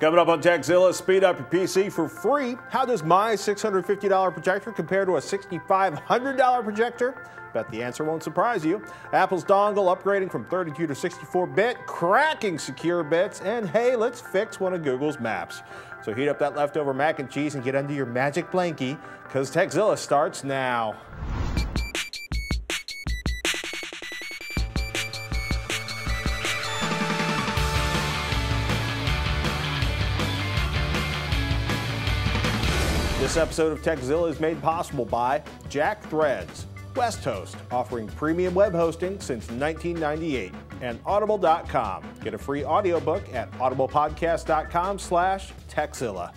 Coming up on Tekzilla, speed up your PC for free. How does my $650 projector compare to a $6,500 projector? Bet the answer won't surprise you. Apple's dongle upgrading from 32 to 64 bit, cracking secure bits, and hey, let's fix one of Google's maps. So heat up that leftover mac and cheese and get under your magic blankie, because Tekzilla starts now. This episode of Tekzilla is made possible by Jack Threads, Westhost, offering premium web hosting since 1998, and Audible.com. Get a free audiobook at audiblepodcast.com slash Tekzilla.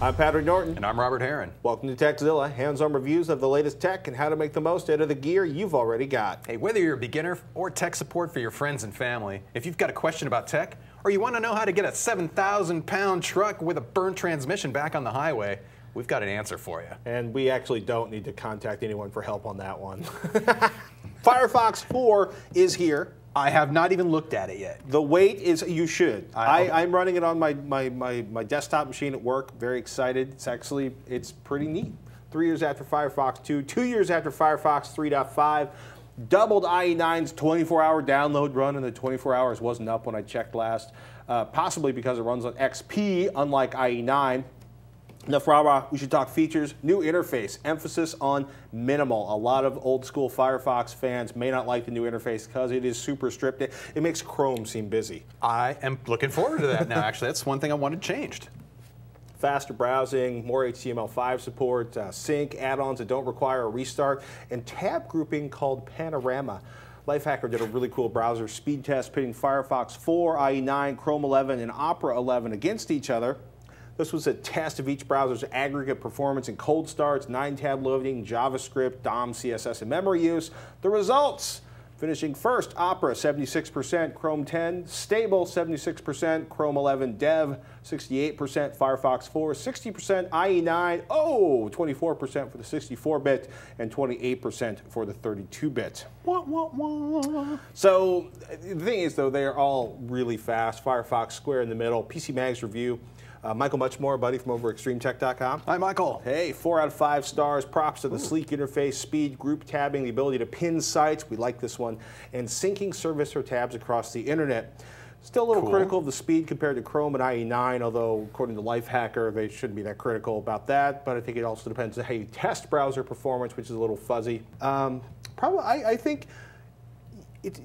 I'm Patrick Norton. And I'm Robert Heron. Welcome to Tekzilla, hands-on reviews of the latest tech and how to make the most out of the gear you've already got. Hey, whether you're a beginner or tech support for your friends and family, if you've got a question about tech, or you want to know how to get a 7,000 pound truck with a burnt transmission back on the highway, we've got an answer for you. And we actually don't need to contact anyone for help on that one. Firefox 4 is here. I have not even looked at it yet. The wait is, you should. I- I, I'm running it on my, my, my, my desktop machine at work. Very excited. It's actually, it's pretty neat. Three years after Firefox 2, two years after Firefox 3.5, doubled IE9's 24-hour download run, and the 24 hours wasn't up when I checked last, uh, possibly because it runs on XP, unlike IE9. Enough rah rah, we should talk features. New interface, emphasis on minimal. A lot of old school Firefox fans may not like the new interface because it is super stripped. It, it makes Chrome seem busy. I am looking forward to that now, actually. That's one thing I wanted changed. Faster browsing, more HTML5 support, uh, sync, add-ons that don't require a restart, and tab grouping called Panorama. Lifehacker did a really cool browser speed test pitting Firefox 4, IE9, Chrome 11, and Opera 11 against each other. This was a test of each browser's aggregate performance in cold starts, 9-tab loading, JavaScript, DOM, CSS, and memory use. The results, finishing first, Opera 76%, Chrome 10, stable 76%, Chrome 11 dev 68%, Firefox 4 60%, IE9, oh, 24% for the 64-bit, and 28% for the 32-bit. So the thing is, though, they are all really fast. Firefox square in the middle. PC Mag's review. Uh, Michael Muchmore, buddy from over extremetech.com. Hi, Michael. Hey, four out of five stars. Props to the sleek interface, speed, group tabbing, the ability to pin sites. We like this one. And syncing service or tabs across the internet. Still a little Cool. critical of the speed compared to Chrome and IE9, although according to Lifehacker, they shouldn't be that critical about that. But I think it also depends on how you test browser performance, which is a little fuzzy. Um, probably, I, I think it,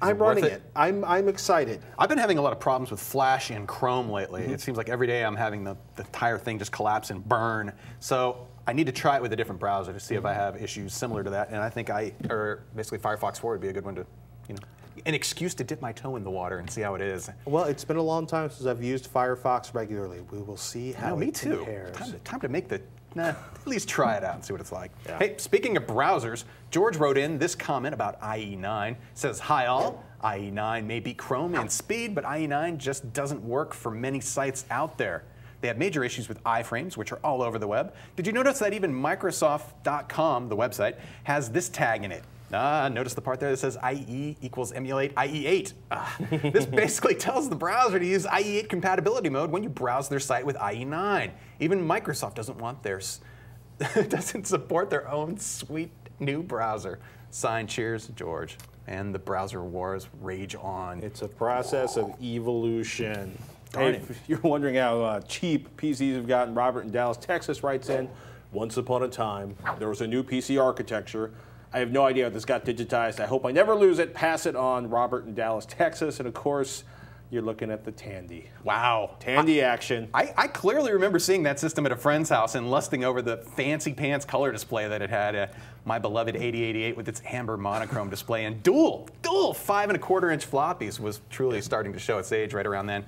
I'm running it? it. I'm, I'm excited. I've been having a lot of problems with Flash and Chrome lately. Mm-hmm. It seems like every day I'm having the, the entire thing just collapse and burn. So I need to try it with a different browser to see if I Mm-hmm. have issues similar to that. And I think I, or basically Firefox 4 would be a good one to, you know, an excuse to dip my toe in the water and see how it is. Well, it's been a long time since I've used Firefox regularly. We will see how No, me it too. compares. Time to, time to make the, nah, at least try it out and see what it's like. Yeah. Hey, speaking of browsers, George wrote in this comment about IE9. Says, hi all, IE9 may beat Chrome in speed, but IE9 just doesn't work for many sites out there. They have major issues with iframes, which are all over the web. Did you notice that even Microsoft.com, the website, has this tag in it? Ah, notice the part there that says IE equals emulate IE8. Ah, this basically tells the browser to use IE8 compatibility mode when you browse their site with IE9. Even Microsoft doesn't want theirs, doesn't support their own sweet new browser. Signed, cheers, George. And the browser wars rage on. It's a process of evolution. Darn Hey, if you're wondering how uh, cheap PCs have gotten, Robert in Dallas, Texas writes in, once upon a time, there was a new PC architecture. I have no idea how this got digitized. I hope I never lose it. Pass it on, Robert in Dallas, Texas. And of course, you're looking at the Tandy. wow. Tandy action. I, I clearly remember seeing that system at a friend's house and lusting over the fancy pants color display that it had. Uh, my beloved 8088 with its amber monochrome display and dual, dual five and a quarter inch floppies was truly starting to show its age right around then.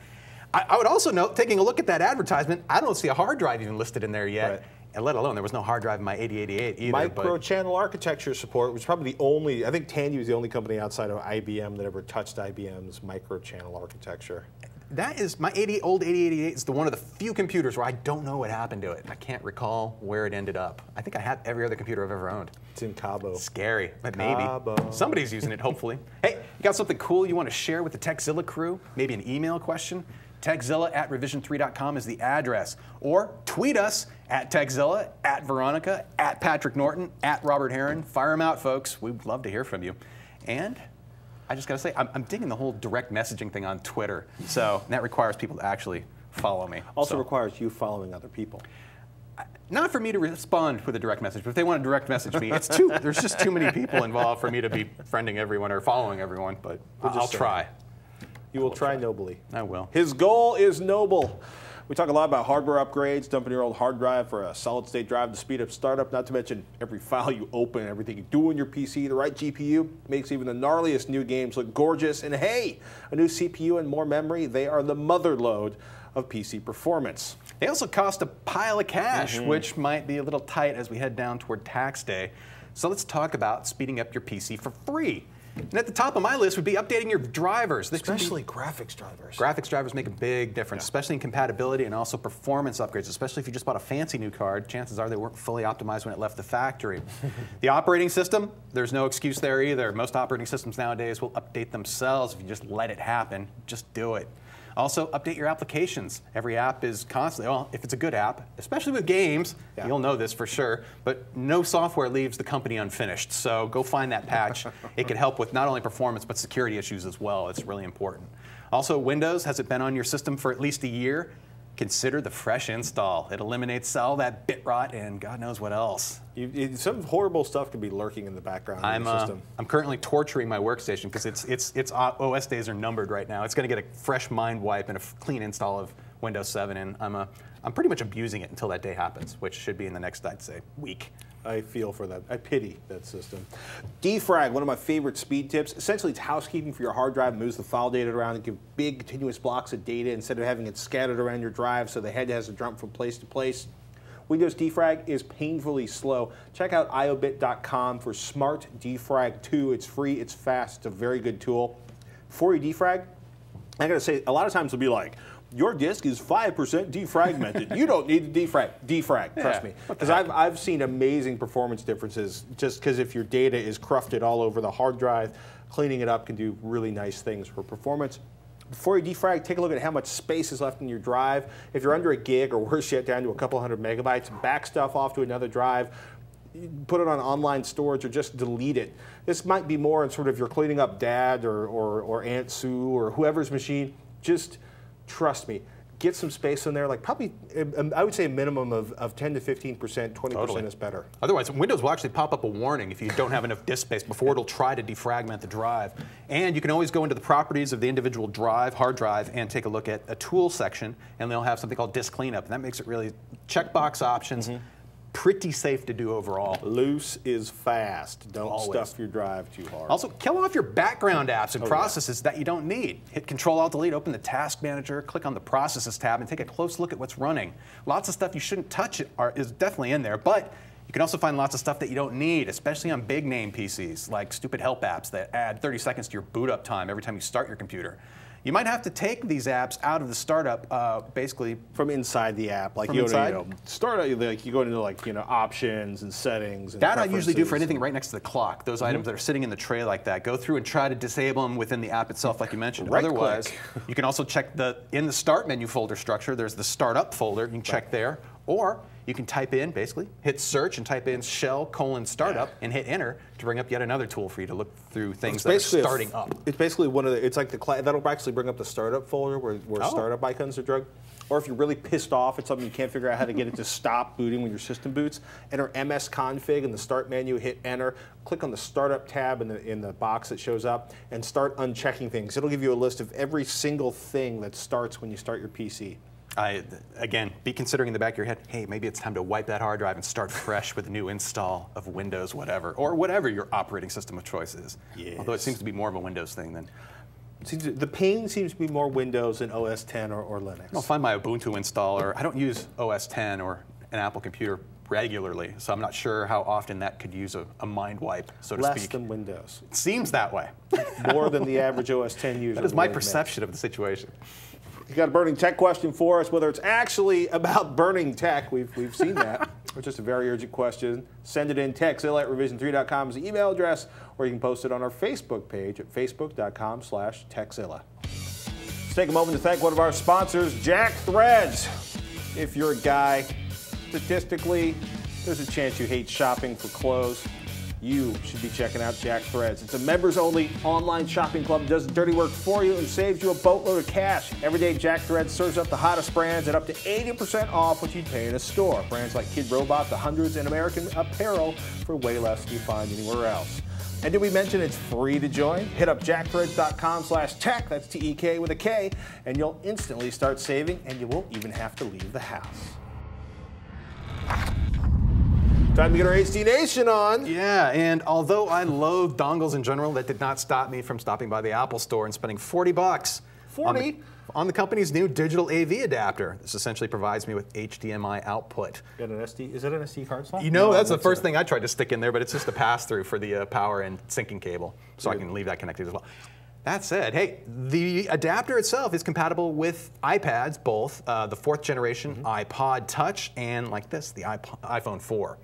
I, I would also note, taking a look at that advertisement, I don't see a hard drive even listed in there yet. Right. And let alone there was no hard drive in my 8088 either. Micro but channel architecture support was probably the only, I think Tandy was the only company outside of IBM that ever touched IBM's micro channel architecture. that is my 80, old 8088 is the one of the few computers where I don't know what happened to it. I can't recall where it ended up. I think I have every other computer I've ever owned. It's in Cabo. Scary, but maybe. Cabo. Somebody's using it, hopefully. hey, You got something cool you want to share with the Tekzilla crew? Maybe an email question? tekzilla at revision3.com is the address. Or tweet us at Tekzilla, at Veronica, at Patrick Norton, at Robert Heron. Fire them out, folks. We'd love to hear from you. And I just got to say, I'm, I'm, digging the whole direct messaging thing on Twitter. So that requires people to actually follow me. Also so. requires you following other people. Not for me to respond with a direct message, but if they want to direct message me, it's too. there's just too many people involved for me to be friending everyone or following everyone. But we'll I'll try. You will try nobly. I will. His goal is noble. We talk a lot about hardware upgrades, dumping your old hard drive for a solid state drive to speed up startup, not to mention every file you open, everything you do on your PC. The right GPU makes even the gnarliest new games look gorgeous. And hey, a new CPU and more memory, they are the mother lode of PC performance. They also cost a pile of cash, mm -hmm. which might be a little tight as we head down toward tax day. So let's talk about speeding up your PC for free. And at the top of my list would be updating your drivers. This especially graphics drivers. Graphics drivers make a big difference, yeah. especially in compatibility and also performance upgrades, especially if you just bought a fancy new card. Chances are they weren't fully optimized when it left the factory. the operating system, there's no excuse there either. Most operating systems nowadays will update themselves if you just let it happen. Just do it. Also, update your applications. Every app is constantly, well, if it's a good app, especially with games, yeah. you'll know this for sure, but no software leaves the company unfinished. So go find that patch. it can help with not only performance, but security issues as well. It's really important. Also, Windows, has it been on your system for at least a year? consider the fresh install. It eliminates all that bit rot and God knows what else. You, some horrible stuff could be lurking in the background I'm, of the system. Uh, I'm currently torturing my workstation because its, its, its OS days are numbered right now. It's going to get a fresh mind wipe and a clean install of Windows 7, and I'm, a, I'm pretty much abusing it until that day happens, which should be in the next, I'd say, week. I feel for that. I pity that system. Defrag, one of my favorite speed tips. Essentially, it's housekeeping for your hard drive. moves the file data around and gives big continuous blocks of data instead of having it scattered around your drive so the head has to jump from place to place. Windows Defrag is painfully slow. Check out iobit.com for Smart Defrag 2. It's free, it's fast, it's a very good tool. For you defrag, I gotta say, a lot of times it'll be like, your disk is 5% defragmented. you don't need to defrag. Defrag, trust yeah, me. Because I've, I've seen amazing performance differences just because if your data is crufted all over the hard drive, cleaning it up can do really nice things for performance. Before you defrag, take a look at how much space is left in your drive. If you're under a gig or worse yet, down to a couple hundred megabytes, back stuff off to another drive put it on online storage or just delete it. This might be more in sort of you're cleaning up dad or, or, or Aunt Sue or whoever's machine. Just trust me, get some space in there, like probably, um, I would say a minimum of, of 10 to 15%, 20% totally. is better. Otherwise, Windows will actually pop up a warning if you don't have enough disk space before it'll try to defragment the drive. And you can always go into the properties of the individual drive, hard drive, and take a look at a tool section, and they'll have something called disk cleanup. And that makes it really checkbox options. Mm -hmm pretty safe to do overall. Loose is fast. Don't Always. stuff your drive too hard. Also, kill off your background apps and oh, processes yeah. that you don't need. Hit Control Alt Delete, open the Task Manager, click on the Processes tab, and take a close look at what's running. Lots of stuff you shouldn't touch are, is definitely in there, but you can also find lots of stuff that you don't need, especially on big name PCs, like stupid help apps that add 30 seconds to your boot up time every time you start your computer. You might have to take these apps out of the startup, uh, basically from inside the app. Like you, inside? Go to, you know, start like you go into like you know options and settings. And that I usually do for anything right next to the clock. Those mm -hmm. items that are sitting in the tray like that. Go through and try to disable them within the app itself, like you mentioned. Right Otherwise, you can also check the in the start menu folder structure. There's the startup folder. You can check right. there, or you can type in, basically, hit search and type in shell colon startup yeah. and hit enter to bring up yet another tool for you to look through things that are starting up. It's basically one of the, it's like the, that'll actually bring up the startup folder where, where oh. startup icons are drugged. Or if you're really pissed off at something you can't figure out how to get it to stop booting when your system boots, enter msconfig in the start menu, hit enter, click on the startup tab in the, in the box that shows up, and start unchecking things. It'll give you a list of every single thing that starts when you start your PC. I, again, be considering in the back of your head, hey, maybe it's time to wipe that hard drive and start fresh with a new install of Windows, whatever, or whatever your operating system of choice is. Yes. Although it seems to be more of a Windows thing than. The pain seems to be more Windows than OS 10 or, or Linux. I'll find my Ubuntu installer. I don't use OS 10 or an Apple computer regularly, so I'm not sure how often that could use a, a mind wipe, so to Less speak. Less than Windows. It seems that way. More than the average OS 10 user. That is my perception admit. of the situation. You got a burning tech question for us, whether it's actually about burning tech, we've, we've seen that, or just a very urgent question, send it in. Tekzilla at revision3.com is the email address, or you can post it on our Facebook page at facebook.com slash tekzilla. Let's take a moment to thank one of our sponsors, Jack Threads. If you're a guy, statistically, there's a chance you hate shopping for clothes you should be checking out Jack Threads. It's a members only online shopping club that does the dirty work for you and saves you a boatload of cash. Every day, Jack Threads serves up the hottest brands at up to 80% off what you'd pay in a store. Brands like Kidrobot, the hundreds, and American Apparel for way less than you find anywhere else. And did we mention it's free to join? Hit up jackthreads.com slash tek, that's T-E-K with a K, and you'll instantly start saving and you won't even have to leave the house. Time to get our HD Nation on. Yeah, and although I loathe dongles in general, that did not stop me from stopping by the Apple store and spending 40 bucks 40? On, the, on the company's new digital AV adapter. This essentially provides me with HDMI output. Got an SD? Is that an SD card slot? You know, no, that's the first thing I tried to stick in there, but it's just a pass-through for the uh, power and syncing cable, so Good. I can leave that connected as well. That said, hey, the adapter itself is compatible with iPads, both uh, the fourth generation mm -hmm. iPod Touch and like this, the iPhone 4.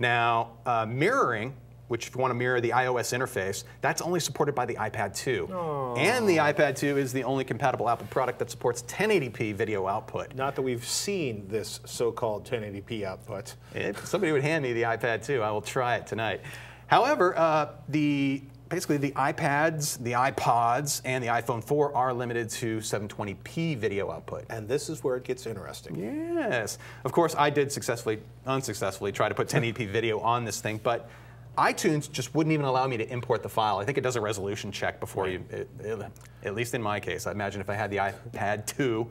Now, uh, mirroring, which if you want to mirror the iOS interface, that's only supported by the iPad 2. Aww. And the iPad 2 is the only compatible Apple product that supports 1080p video output. Not that we've seen this so-called 1080p output. If somebody would hand me the iPad 2, I will try it tonight. However, uh, the basically the iPads, the iPods, and the iPhone 4 are limited to 720p video output. And this is where it gets interesting. Yes. Of course, I did successfully, unsuccessfully try to put 1080p video on this thing, but iTunes just wouldn't even allow me to import the file. I think it does a resolution check before you, it, it, at least in my case. I imagine if I had the iPad 2,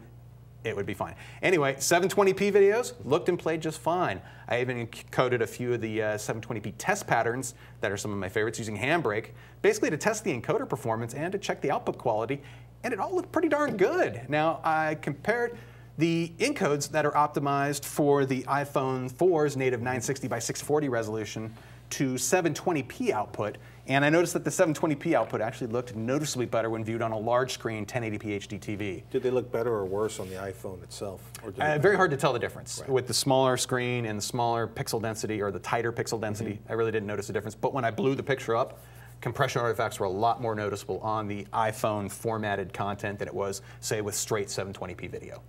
it would be fine. Anyway, 720p videos looked and played just fine. I even encoded a few of the uh, 720p test patterns that are some of my favorites using Handbrake, basically to test the encoder performance and to check the output quality, and it all looked pretty darn good. Now, I compared the encodes that are optimized for the iPhone 4's native 960 by 640 resolution to 720p output, and I noticed that the 720p output actually looked noticeably better when viewed on a large screen 1080p HD TV. Did they look better or worse on the iPhone itself? Uh, very hard to tell the difference. Right. With the smaller screen and the smaller pixel density or the tighter pixel density, mm -hmm. I really didn't notice a difference. But when I blew the picture up, compression artifacts were a lot more noticeable on the iPhone formatted content than it was, say, with straight 720p video.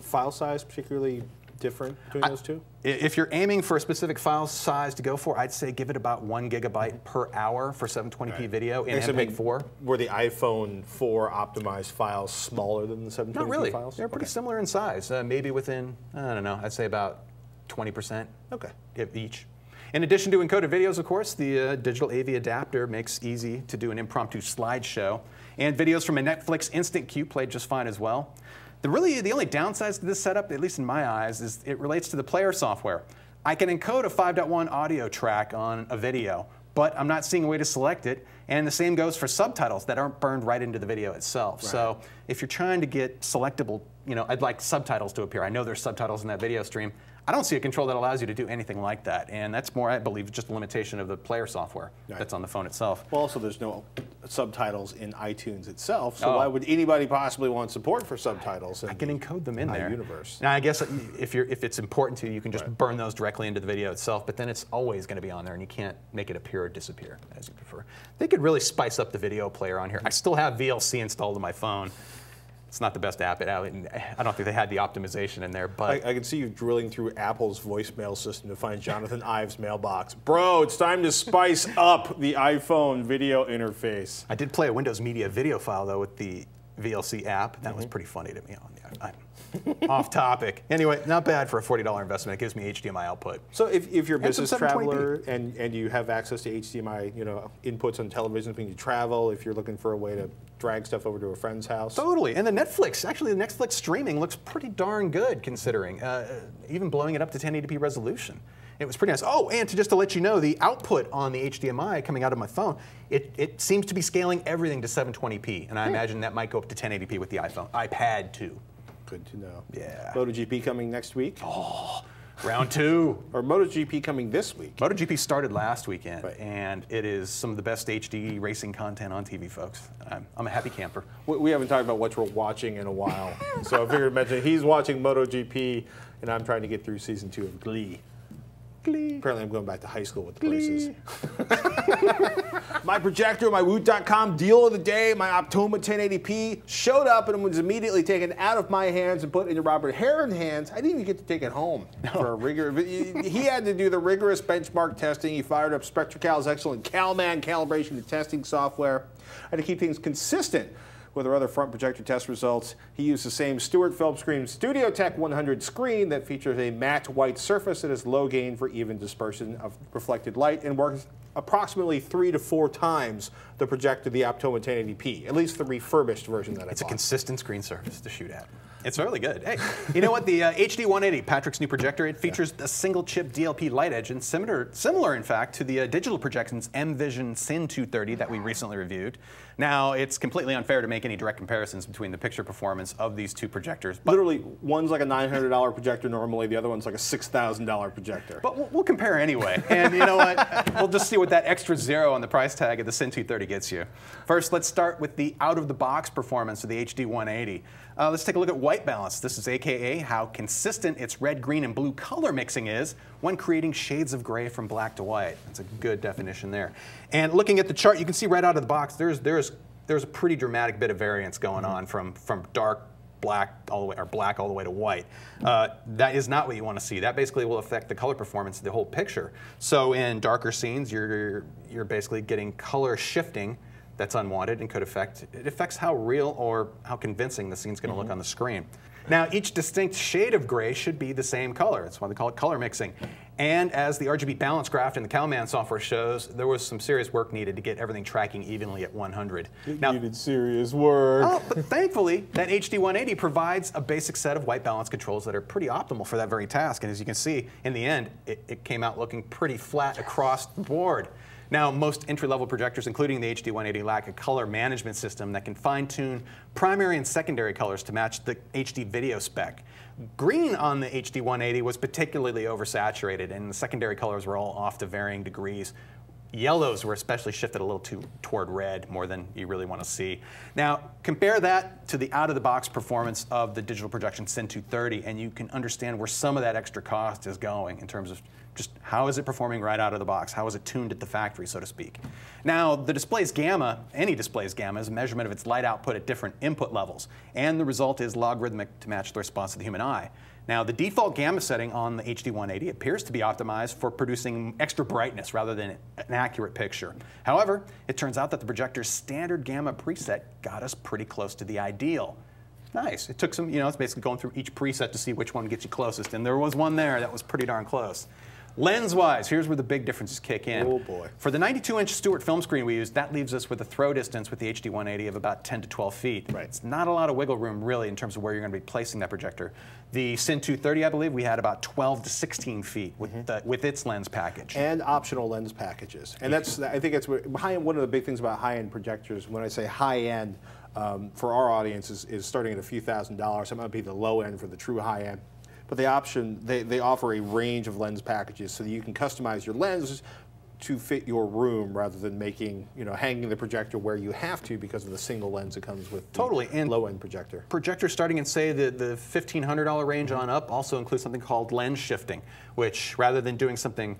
File size particularly different between I, those two? If you're aiming for a specific file size to go for, I'd say give it about one gigabyte per hour for 720p right. video in MPEG 4. Were the iPhone 4 optimized files smaller than the 720p Not really. files? They're pretty okay. similar in size, uh, maybe within, I don't know, I'd say about 20% okay. each. In addition to encoded videos, of course, the uh, digital AV adapter makes easy to do an impromptu slideshow. And videos from a Netflix Instant Queue played just fine as well. The really the only downsides to this setup, at least in my eyes, is it relates to the player software. I can encode a 5.1 audio track on a video, but I'm not seeing a way to select it. And the same goes for subtitles that aren't burned right into the video itself. Right. So if you're trying to get selectable, you know, I'd like subtitles to appear. I know there's subtitles in that video stream. I don't see a control that allows you to do anything like that. And that's more, I believe, just a limitation of the player software right. that's on the phone itself. Well, also, there's no subtitles in iTunes itself. So oh. why would anybody possibly want support for subtitles? I can encode them in there. Universe. Now, I guess uh, if you're if it's important to you, you can just right. burn those directly into the video itself. But then it's always going to be on there, and you can't make it appear or disappear as you prefer. They could really spice up the video player on here. I still have VLC installed on my phone. It's not the best app. It, I don't think they had the optimization in there, but I, I, can see you drilling through Apple's voicemail system to find Jonathan Ives' mailbox. Bro, it's time to spice up the iPhone video interface. I did play a Windows Media video file though with the VLC app. That mm -hmm. was mm-hmm. pretty funny to me. I, off topic. Anyway, not bad for a $40 investment. It gives me HDMI output. So if, if you're a business traveler and, and you have access to HDMI you know, inputs on television when you travel, if you're looking for a way to drag stuff over to a friend's house. Totally. And the Netflix, actually the Netflix streaming looks pretty darn good considering, uh, even blowing it up to 1080p resolution. It was pretty nice. Oh, and to just to let you know, the output on the HDMI coming out of my phone, it, it seems to be scaling everything to 720p, and I hmm. imagine that might go up to 1080p with the iPhone, iPad 2. Good to know. Yeah. MotoGP coming next week. Oh, Round two. Or MotoGP coming this week. MotoGP started last weekend, Right. and it is some of the best HD racing content on TV, folks. I'm, I'm a happy camper. We, we haven't talked about what we're watching in a while. so I figured to mention he's watching MotoGP, and I'm trying to get through season two of Glee. Glee. Apparently, I'm going back to high school with the places. my projector, my Woot.com deal of the day, my Optoma 1080p showed up and was immediately taken out of my hands and put into Robert Heron's hands. I didn't even get to take it home for a rigor. He had to do the rigorous benchmark testing. He fired up SpectraCal's excellent CalMan calibration and testing software. I had to keep things consistent with our other front projector test results. He used the same Stewart Phillips Screen StudioTek 100 screen that features a matte white surface that is low gain for even dispersion of reflected light and works approximately three to four times the projector the Optoma 1080p, at least the refurbished version that I It's a consistent screen surface to shoot at. It's really good. Hey, you know what? The uh, HD 180, Patrick's new projector, it features a single chip DLP light engine, similar, similar in fact, to the uh, digital projection's M-Vision Cine 230 that we recently reviewed. Now, it's completely unfair to make any direct comparisons between the picture performance of these two projectors, Literally, one's like a $900 projector normally, the other one's like a $6,000 projector. but we'll, we'll compare anyway. And you know what? we'll just see what that extra zero on the price tag of the Cine 230 gets you. First, let's start with the out-of-the-box performance of the HD 180. Uh, let's take a look at white balance. This is AKA how consistent its red, green, and blue color mixing is when creating shades of gray from black to white. That's a good definition there. And looking at the chart, you can see right out of the box, there's, there's, there's a pretty dramatic bit of variance going on from, from dark black all the way or black all the way to white. Uh, that is not what you want to see. That basically will affect the color performance of the whole picture. So in darker scenes, you're you're basically getting color shifting that's unwanted and could affect it affects how real or how convincing the scene's going to look on the screen. Now, each distinct shade of gray should be the same color. That's why they call it color mixing. And as the RGB balance graph in the CalMan software shows, there was some serious work needed to get everything tracking evenly at 100. Now, needed serious work. Oh, but thankfully, that HD 180 provides a basic set of white balance controls that are pretty optimal for that very task. And as you can see, in the end, it, it came out looking pretty flat across the board. Now, most entry-level projectors, including the HD 180, lack a color management system that can fine-tune primary and secondary colors to match the HD video spec. Green on the HD 180 was particularly oversaturated, and the secondary colors were all off to varying degrees. Yellows were especially shifted a little too toward red more than you really want to see. Now, compare that to the out-of-the-box performance of the digital projection Cine 230, and you can understand where some of that extra cost is going in terms of just how is it performing right out of the box? How is it tuned at the factory, so to speak? Now, the display's gamma, any display's gamma, is a measurement of its light output at different input levels, and the result is logarithmic to match the response of the human eye. Now, the default gamma setting on the HD 180 appears to be optimized for producing extra brightness rather than an accurate picture. However, it turns out that the projector's standard gamma preset got us pretty close to the ideal. Nice. It took some, you know, it's basically going through each preset to see which one gets you closest, and there was one there that was pretty darn close. Lens-wise, here's where the big differences kick in. Oh, boy. For the 92-inch Stewart film screen we used, that leaves us with a throw distance with the HD 180 of about 10 to 12 feet. Right. It's not a lot of wiggle room, really, in terms of where you're going to be placing that projector. The Cine 230, I believe, we had about 12 to 16 feet with, Mm-hmm. the, with its lens package. and optional lens packages. And that's, I think it's high one of the big things about high-end projectors. When I say high-end, um, for our audience is, is starting at a few thousand dollars. It might be the low end for the true high-end. But the option, they, they offer a range of lens packages so that you can customize your lenses to fit your room rather than making, you know, hanging the projector where you have to because of the single lens that comes with the Totally, and- low-end projector. Projectors starting in, say, the, the $1,500 range on up also include something called lens shifting, which rather than doing something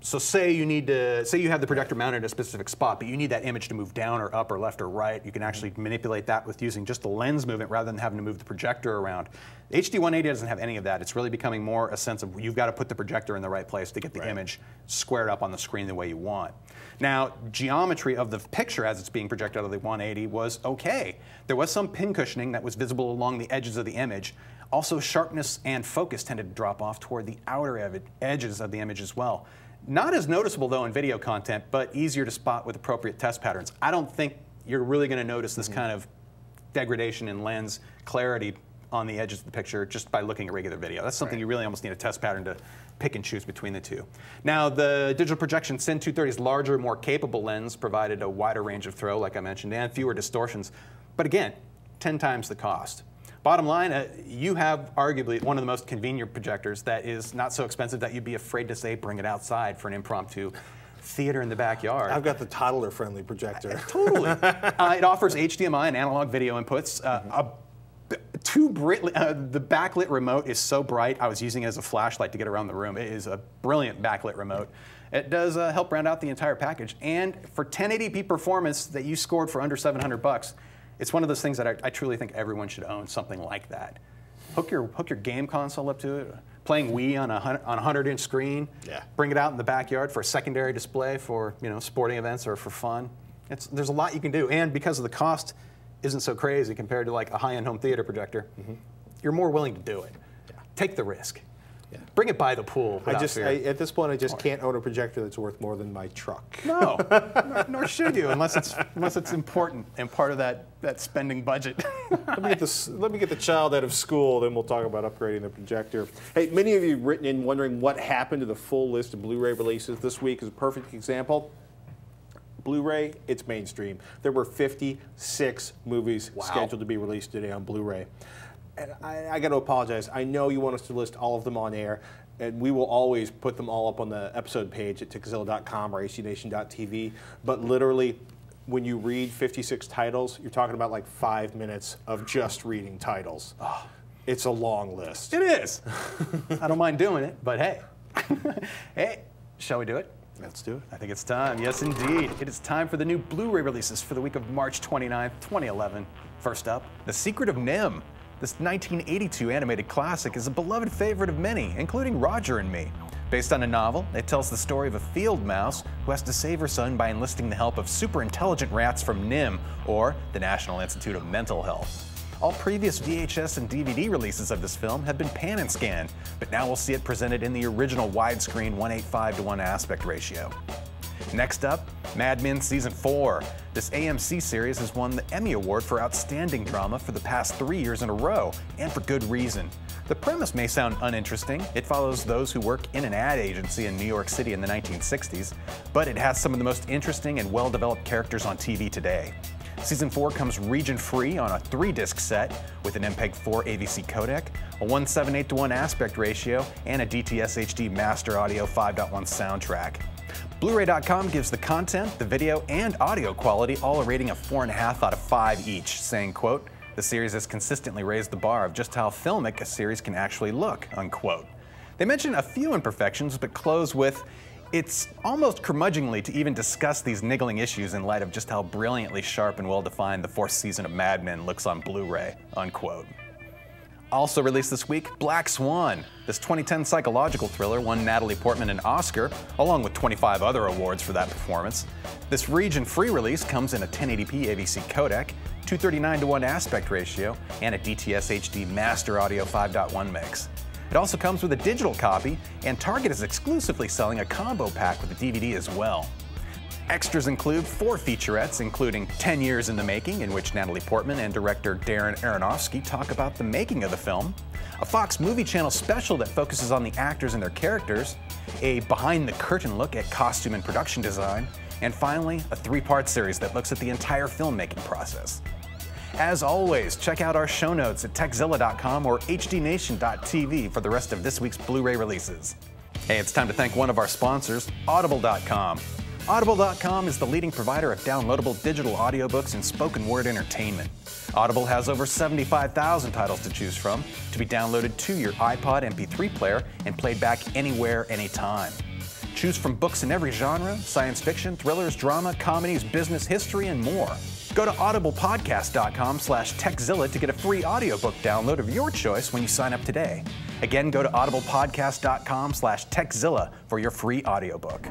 so say you need to say you have the projector mounted at a specific spot, but you need that image to move down or up or left or right. You can actually mm-hmm. manipulate that with using just the lens movement rather than having to move the projector around. The HD 180 doesn't have any of that. It's really becoming more a sense of you've got to put the projector in the right place to get the Right. image squared up on the screen the way you want. Now, geometry of the picture as it's being projected out of the 180 was okay. There was some pin cushioning that was visible along the edges of the image. Also, sharpness and focus tended to drop off toward the outer edges of the image as well. Not as noticeable though in video content, but easier to spot with appropriate test patterns. I don't think you're really going to notice this mm-hmm. kind of degradation in lens clarity on the edges of the picture just by looking at regular video. That's something Right. you really almost need a test pattern to pick and choose between the two. Now, the digital projection Cine 230's larger, more capable lens provided a wider range of throw, like I mentioned, and fewer distortions. But again, 10 times the cost. Bottom line, uh, you have arguably one of the most convenient projectors that is not so expensive that you'd be afraid to say bring it outside for an impromptu theater in the backyard. I've got the toddler-friendly projector. Totally. uh, it offers HDMI and analog video inputs. Uh, a b- two brit- uh, the backlit remote is so bright. I was using it as a flashlight to get around the room. It is a brilliant backlit remote. It does uh, help round out the entire package. And for 1080p performance that you scored for under 700 bucks, it's one of those things that I, I truly think everyone should own something like that. Hook your hook your game console up to it. Playing Wii on a on a 100 inch screen. Yeah. Bring it out in the backyard for a secondary display for you know sporting events or for fun. It's, there's a lot you can do, and because of the cost isn't so crazy compared to like a high-end home theater projector, mm-hmm. you're more willing to do it. Take the risk. Yeah. Bring it by the pool. I just. I, at this point, I just can't own a projector that's worth more than my truck. no, nor, nor should you, unless it's unless it's important and part of that that spending budget. let, me get this, let me get the child out of school, then we'll talk about upgrading the projector. Hey, many of you have written in wondering what happened to the full list of Blu-ray releases. This week is a perfect example. Blu-ray, it's mainstream. There were 56 movies Wow. scheduled to be released today on Blu-ray. And I, I got to apologize. I know you want us to list all of them on air, and we will always put them all up on the episode page at tekzilla.com or hdnation.tv. But literally, when you read 56 titles, you're talking about like five minutes of just reading titles. It's a long list. it is. I don't mind doing it, but hey, hey, shall we do it? Let's do it. I think it's time. Yes, indeed. It is time for the new Blu ray releases for the week of March 29th, 2011. First up, The Secret of NIMH. This 1982 animated classic is a beloved favorite of many, including Roger and me. Based on a novel, it tells the story of a field mouse who has to save her son by enlisting the help of super intelligent rats from NIMH, or the National Institute of Mental Health. All previous VHS and DVD releases of this film have been pan and scanned, but now we'll see it presented in the original widescreen 185 to 1 aspect ratio. Next up, Mad Men Season 4. This AMC series has won the Emmy Award for Outstanding Drama for the past three years in a row, and for good reason. The premise may sound uninteresting. It follows those who work in an ad agency in New York City in the 1960s, but it has some of the most interesting and well developed characters on TV today. Season 4 comes region free on a three disc set with an MPEG 4 AVC codec, a 178 to 1 aspect ratio, and a DTS HD Master Audio 5.1 soundtrack. Blu-ray.com gives the content, the video, and audio quality all a rating of 4.5 out of 5 each, saying, quote, the series has consistently raised the bar of just how filmic a series can actually look, unquote. They mention a few imperfections, but close with, it's almost curmudgeonly to even discuss these niggling issues in light of just how brilliantly sharp and well defined the fourth season of Mad Men looks on Blu ray, unquote. Also released this week, Black Swan. This 2010 psychological thriller won Natalie Portman an Oscar, along with 25 other awards for that performance. This region free release comes in a 1080p AVC codec, 239 to 1 aspect ratio, and a DTS HD Master Audio 5.1 mix. It also comes with a digital copy, and Target is exclusively selling a combo pack with a DVD as well. Extras include four featurettes, including 10 Years in the Making, in which Natalie Portman and director Darren Aronofsky talk about the making of the film, a Fox Movie Channel special that focuses on the actors and their characters, a behind the curtain look at costume and production design, and finally, a three part series that looks at the entire filmmaking process. As always, check out our show notes at tekzilla.com or hdnation.tv for the rest of this week's Blu ray releases. Hey, it's time to thank one of our sponsors, Audible.com. Audible.com is the leading provider of downloadable digital audiobooks and spoken word entertainment. Audible has over 75,000 titles to choose from to be downloaded to your iPod MP3 player and played back anywhere, anytime. Choose from books in every genre science fiction, thrillers, drama, comedies, business, history, and more. Go to audiblepodcast.com slash tekzilla to get a free audiobook download of your choice when you sign up today. Again, go to audiblepodcast.com slash tekzilla for your free audiobook.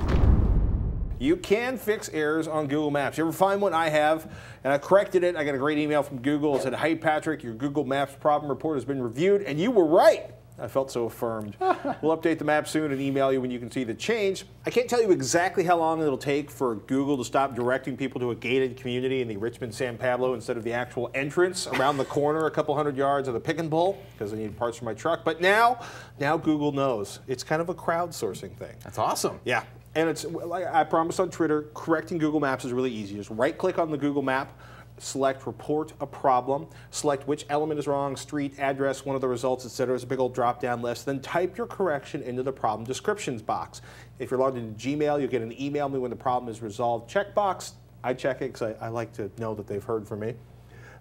You can fix errors on Google Maps. You ever find one? I have, and I corrected it. I got a great email from Google. It said, Hey, Patrick, your Google Maps problem report has been reviewed, and you were right. I felt so affirmed. we'll update the map soon and email you when you can see the change. I can't tell you exactly how long it'll take for Google to stop directing people to a gated community in the Richmond San Pablo instead of the actual entrance around the corner a couple hundred yards of the pick and pull because I need parts for my truck. But now, now Google knows. It's kind of a crowdsourcing thing. That's awesome. Yeah. And it's like I promised on Twitter, correcting Google Maps is really easy. Just right click on the Google map, select report a problem, select which element is wrong, street, address, one of the results, etc. There's a big old drop down list. Then type your correction into the problem descriptions box. If you're logged into Gmail, you'll get an email me when the problem is resolved checkbox. I check it because I, I like to know that they've heard from me.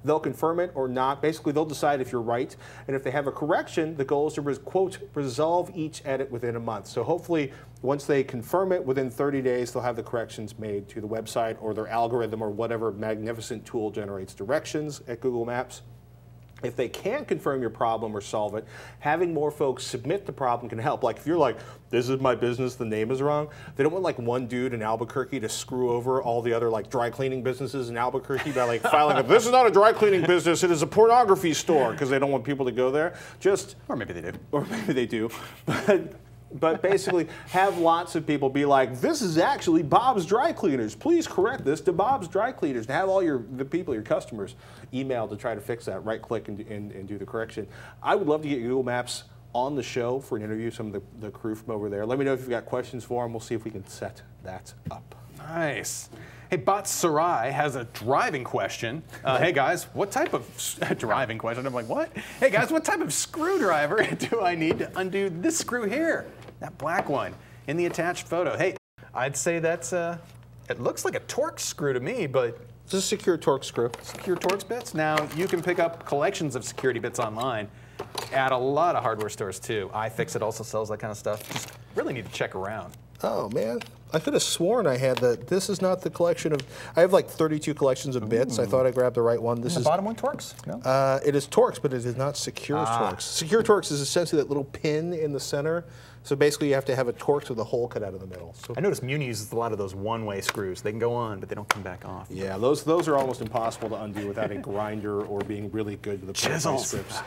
They'll confirm it or not. Basically, they'll decide if you're right. And if they have a correction, the goal is to, quote, resolve each edit within a month. So hopefully, once they confirm it within 30 days, they'll have the corrections made to the website or their algorithm or whatever magnificent tool generates directions at Google Maps. If they can confirm your problem or solve it, having more folks submit the problem can help. Like if you're like, this is my business, the name is wrong, they don't want like one dude in Albuquerque to screw over all the other like dry cleaning businesses in Albuquerque by like filing a, this is not a dry cleaning business, it is a pornography store because they don't want people to go there. Just Or maybe they do. or maybe they do. But, but basically, have lots of people be like, "This is actually Bob's Dry Cleaners. Please correct this to Bob's Dry Cleaners." And have all your the people, your customers, email to try to fix that. Right click and, and, and do the correction. I would love to get Google Maps on the show for an interview. Some of the, the crew from over there. Let me know if you've got questions for them. We'll see if we can set that up. Nice. Hey, Bot Sarai has a driving question. Uh, hey guys, what type of driving question? I'm like, what? Hey guys, what type of screwdriver do I need to undo this screw here? That black one in the attached photo. Hey, I'd say that's uh, it looks like a Torx screw to me, but It's a secure Torx screw. secure Torx bits. Now you can pick up collections of security bits online at a lot of hardware stores too. iFixit also sells that kind of stuff. Just really need to check around. Oh man, I could have sworn I had that. This is not the collection of. I have like 32 collections of bits. I thought I grabbed the right one. This The is. bottom one Torx? No. Uh, it is Torx, but it is not secure Torx. Secure Torx is essentially that little pin in the center. So basically, you have to have a Torx with a hole cut out of the middle. So I noticed Muni uses a lot of those one-way screws. They can go on, but they don't come back off. yeah, those those are almost impossible to undo without a grinder or being really good with the print Chisels. scripts.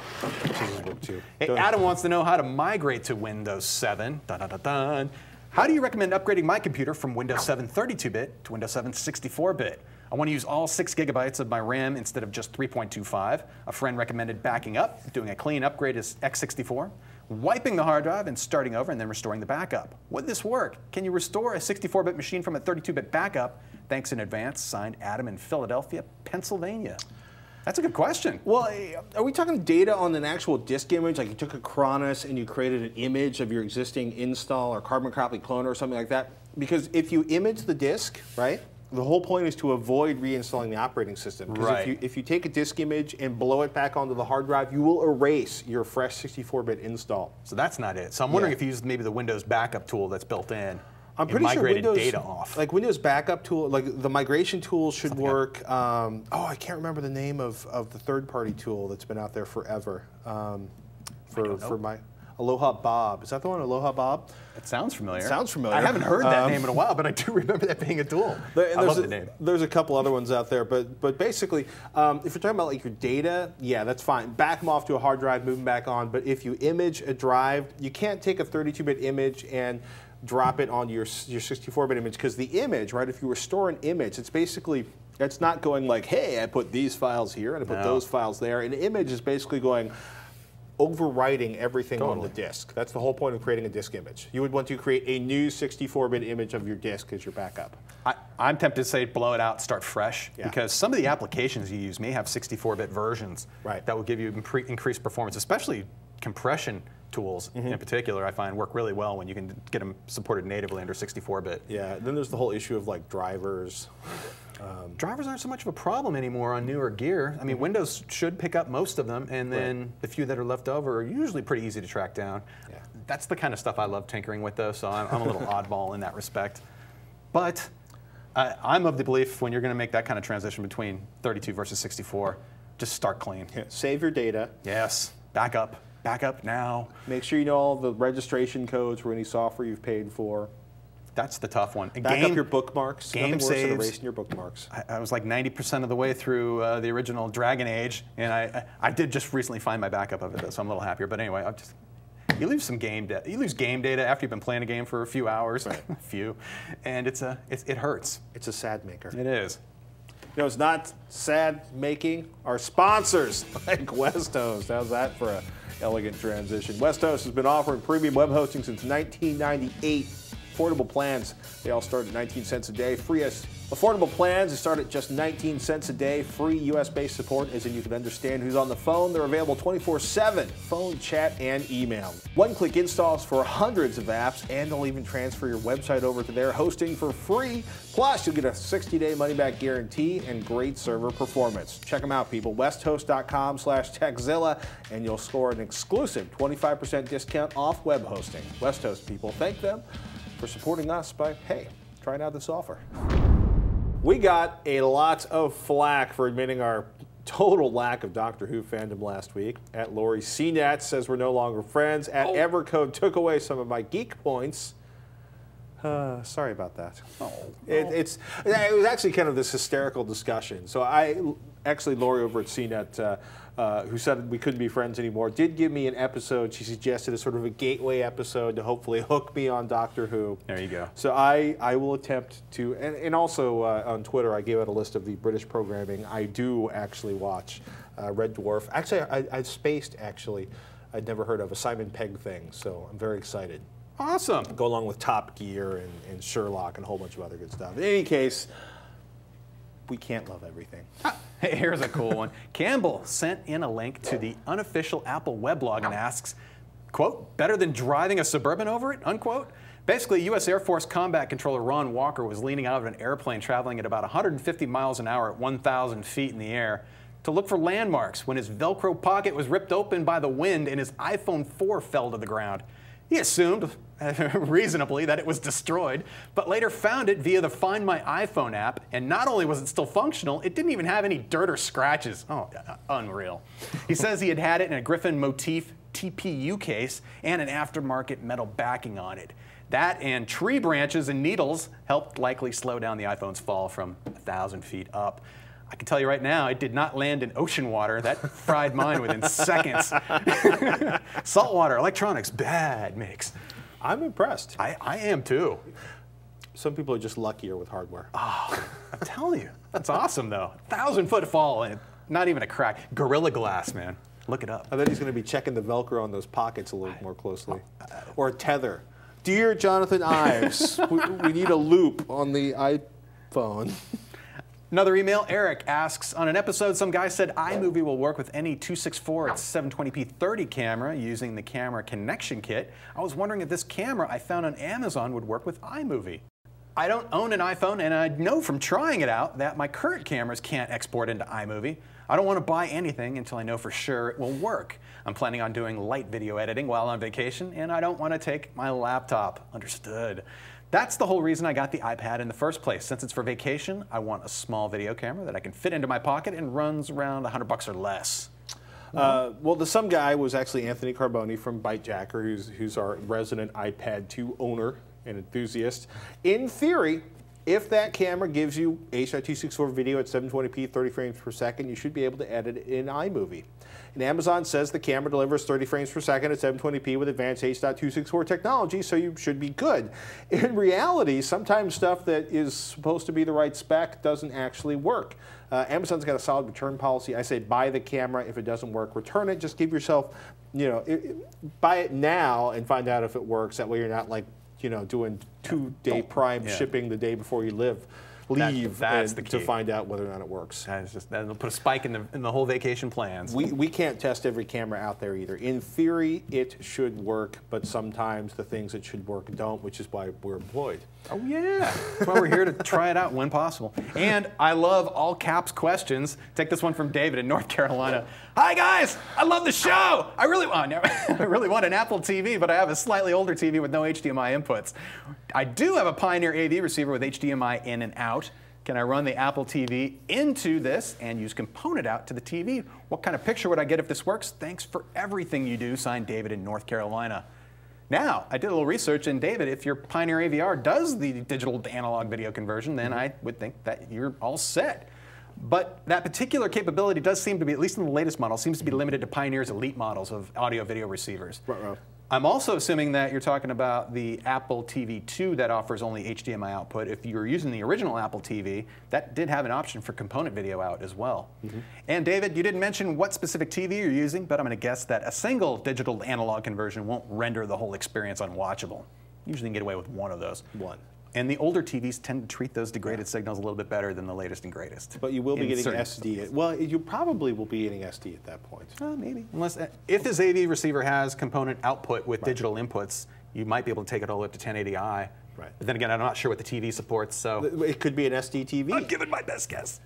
Chisels work too. Hey, Adam wants to know how to migrate to Windows 7. Dun, dun, dun, dun. How do you recommend upgrading my computer from Windows 7 32-bit to Windows 7 64-bit? I want to use all six gigabytes of my RAM instead of just 3.25. A friend recommended backing up, doing a clean upgrade as x64, wiping the hard drive and starting over, and then restoring the backup. Would this work? Can you restore a 64-bit machine from a 32-bit backup? Thanks in advance. Signed, Adam in Philadelphia, Pennsylvania. That's a good question. Well, are we talking data on an actual disk image? Like you took Acronis and you created an image of your existing install or carbon copy clone or something like that? Because if you image the disk, right, the whole point is to avoid reinstalling the operating system. Because Right. if you, if you take a disk image and blow it back onto the hard drive, you will erase your fresh 64-bit install. So that's not it. So I'm wondering Yeah. if you use maybe the Windows backup tool that's built in. I'm pretty sure Windows, data off. like Windows backup tool, like the migration tool should work. Um, oh, I can't remember the name of, of the third-party tool that's been out there forever. Um, for for my Aloha Bob, is that the one? Aloha Bob. it sounds familiar. sounds familiar. I haven't heard that Um, name in a while, but I do remember that being a tool. There- I there's love a, the name. There's a couple other ones out there, but but basically, um, if you're talking about like your data, yeah, that's fine. Back them off to a hard drive, move them back on. But if you image a drive, you can't take a 32-bit image and drop it on your your 64-bit image because the image, right? If you restore an image, it's basically it's not going like, hey, I put these files here and I put No. those files there. An image is basically going overwriting everything on the disk. That's the whole point of creating a disk image. You would want to create a new 64-bit image of your disk as your backup. I, I'm tempted to say blow it out, start fresh, Yeah. because some of the applications you use may have 64-bit versions Right. that will give you increased performance, especially compression tools Mm-hmm. in particular. I find work really well when you can get them supported natively under 64-bit. Yeah, then there's the whole issue of like drivers. Drivers aren't so much of a problem anymore on newer gear. I mean, Mm-hmm. Windows should pick up most of them, and then the few that are left over are usually pretty easy to track down. Yeah. That's the kind of stuff I love tinkering with, though, so I'm, I'm a little oddball in that respect. But I, I'm of the belief when you're going to make that kind of transition between 32 versus 64, just start clean. Save your data. Yes, back up, back up now. Make sure you know all the registration codes for any software you've paid for. That's the tough one. Back Game- up your bookmarks. game Nothing worse than saves. erasing your bookmarks. I, I was like 90% of the way through uh, the original Dragon Age, and I, I, I did just recently find my backup of it, though, so I'm a little happier. But anyway, I just you lose some game data. You lose game data after you've been playing a game for a few hours, a few, and it's a it's, it hurts. It's a sad maker. It is. You know, it's not sad making our sponsors like West Host. How's that for a elegant transition? West Host has been offering premium web hosting since 1998. affordable plans. They all start at 19 cents a day. Free as affordable plans. Start at just 19 cents a day. Free U.S.-based support, as in you can understand who's on the phone. They're available 24/7, phone, chat, and email. One-click installs for hundreds of apps, and they'll even transfer your website over to their hosting for free. Plus, you'll get a 60-day money-back guarantee and great server performance. Check them out, people. Westhost.com slash Tekzilla, and you'll score an exclusive 25% discount off web hosting. Westhost people, thank them for supporting us by hey, trying out this offer. We got a lot of flack for admitting our total lack of Doctor Who fandom last week. At Lori CNET says we're no longer friends. At Oh. Evercode took away some of my geek points. Uh, sorry about that. Oh, It, it's it was actually kind of this hysterical discussion. So I actually Lori over at CNET, uh, uh, who said we couldn't be friends anymore, did give me an episode. She suggested a sort of a gateway episode to hopefully hook me on Doctor Who. There you go. So I, I will attempt to, and, and also uh, on Twitter, I gave out a list of the British programming I do actually watch. Uh, Red Dwarf. Actually, I, I spaced, actually. I'd never heard of a Simon Pegg thing, so I'm very excited. Awesome. Go along with Top Gear and, and Sherlock and a whole bunch of other good stuff. In any case, we can't love everything. Hey, ah. here's a cool one. Campbell sent in a link to the unofficial Apple weblog and asks, quote, better than driving a Suburban over it, unquote? Basically, U.S. Air Force combat controller Ron Walker was leaning out of an airplane traveling at about 150 miles an hour at 1,000 feet in the air to look for landmarks when his Velcro pocket was ripped open by the wind and his iPhone 4 fell to the ground. He assumed, reasonably, that it was destroyed, but later found it via the Find My iPhone app, and not only was it still functional, it didn't even have any dirt or scratches. Oh, uh, unreal. He says he had had it in a Griffin motif TPU case and an aftermarket metal backing on it. That and tree branches and needles helped likely slow down the iPhone's fall from 1,000 feet up. I can tell you right now, it did not land in ocean water. That fried mine within seconds. Saltwater, electronics, bad mix. I'm impressed. I, I am too. Some people are just luckier with hardware. Oh, I'm telling you. That's awesome though. Thousand foot fall and not even a crack. Gorilla glass, man. Look it up. I bet he's going to be checking the Velcro on those pockets a little more closely. Uh, or a tether. Dear Jonathan Ives, we, we need a loop on the iPhone. Another email, Eric asks, on an episode, some guy said iMovie will work with any 264 at 720p 30 camera using the camera connection kit. I was wondering if this camera I found on Amazon would work with iMovie. I don't own an iPhone, and I know from trying it out that my current cameras can't export into iMovie. I don't want to buy anything until I know for sure it will work. I'm planning on doing light video editing while on vacation, and I don't want to take my laptop. Understood. That's the whole reason I got the iPad in the first place. Since it's for vacation, I want a small video camera that I can fit into my pocket and runs around 100 bucks or less. Uh, well, the some guy was actually Anthony Carboni from ByteJacker, who's, who's our resident iPad 2 owner and enthusiast. In theory, if that camera gives you H.264 video at 720p 30 frames per second, you should be able to edit it in iMovie. And Amazon says the camera delivers 30 frames per second at 720p with advanced H.264 technology, so you should be good. In reality, sometimes stuff that is supposed to be the right spec doesn't actually work. Uh, Amazon's got a solid return policy. I say buy the camera. If it doesn't work, return it. Just give yourself, you know, it, it- buy it now and find out if it works. That way you're not like, you know, doing two-day prime Yeah. shipping the day before you live, That- leave that's the to find out whether or not it works. That is just, that'll put a spike in the, in the whole vacation plans. We, we can't test every camera out there either. In theory, it should work, but sometimes the things that should work don't, which is why we're employed. Oh yeah, that's why we're here to try it out when possible. And I love all caps questions. Take this one from David in North Carolina. Hi guys, I love the show. I really oh, want, I really want an Apple TV, but I have a slightly older TV with no HDMI inputs. I do have a Pioneer AV receiver with HDMI in and out. Can I run the Apple TV into this and use component out to the TV? What kind of picture would I get if this works? Thanks for everything you do. Signed David in North Carolina. Now, I did a little research, and David, if your Pioneer AVR does the digital to analog video conversion, then mm-hmm. I would think that you're all set. But that particular capability does seem to be, at least in the latest model, seems to be mm-hmm. limited to Pioneer's elite models of audio video receivers. Ruh-roh. I'm also assuming that you're talking about the Apple TV 2 that offers only HDMI output. If you're using the original Apple TV, that did have an option for component video out as well. Mm-hmm. And David, you didn't mention what specific TV you're using, but I'm going to guess that a single digital to analog conversion won't render the whole experience unwatchable. Usually you can get away with one of those. One. And the older TVs tend to treat those degraded signals a little bit better than the latest and greatest. But you will be getting SD. Well, you probably will be getting SD at that point. Uh, maybe. Unless, uh, if this AV receiver has component output with digital inputs, you might be able to take it all up to 1080i. Right. But then again, I'm not sure what the TV supports, so It could be an SD TV. I'm giving my best guess.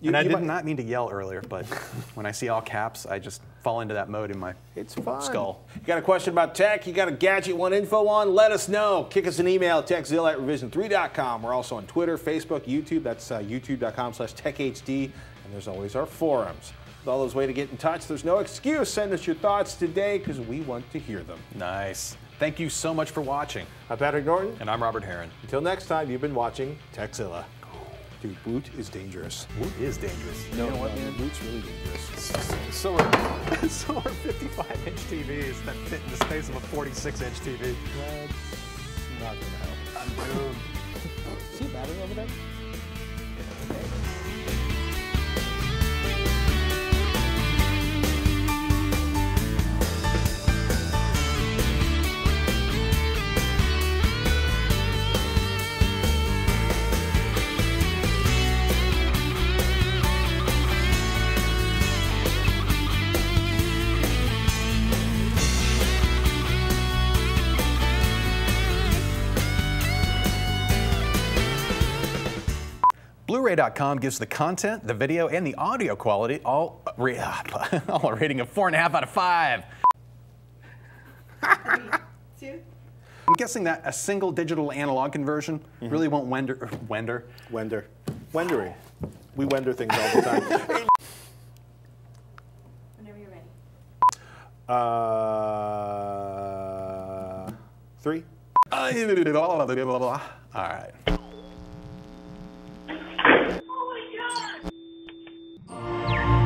You- and I you did might- not mean to yell earlier, but when I see all caps, I just fall into that mode in my It's fun. skull. You got a question about tech? You got a gadget you want info on? Let us know. Kick us an email, tekzilla at revision3.com. We're also on Twitter, Facebook, YouTube. That's uh, youtube.com slash techhd. And there's always our forums. With all those ways to get in touch, there's no excuse. Send us your thoughts today because we want to hear them. Nice. Thank you so much for watching. I'm Patrick Norton. And I'm Robert Heron. Until next time, you've been watching Tekzilla. Dude, boot is dangerous. Wood is dangerous. No, you know what, no, man? boot's really dangerous. So are, so are 55 inch TVs that fit in the space of a 46 inch TV. That's not gonna help. I'm doomed. See a battery over there? Blu-ray.com gives the content, the video, and the audio quality all, uh, all a rating of four and a half out of five. Two. I'm guessing that a single digital analog conversion really won't wender, wender. Wender. Wendering. We wender things all the time. Whenever you're ready. uh, three. All right. Música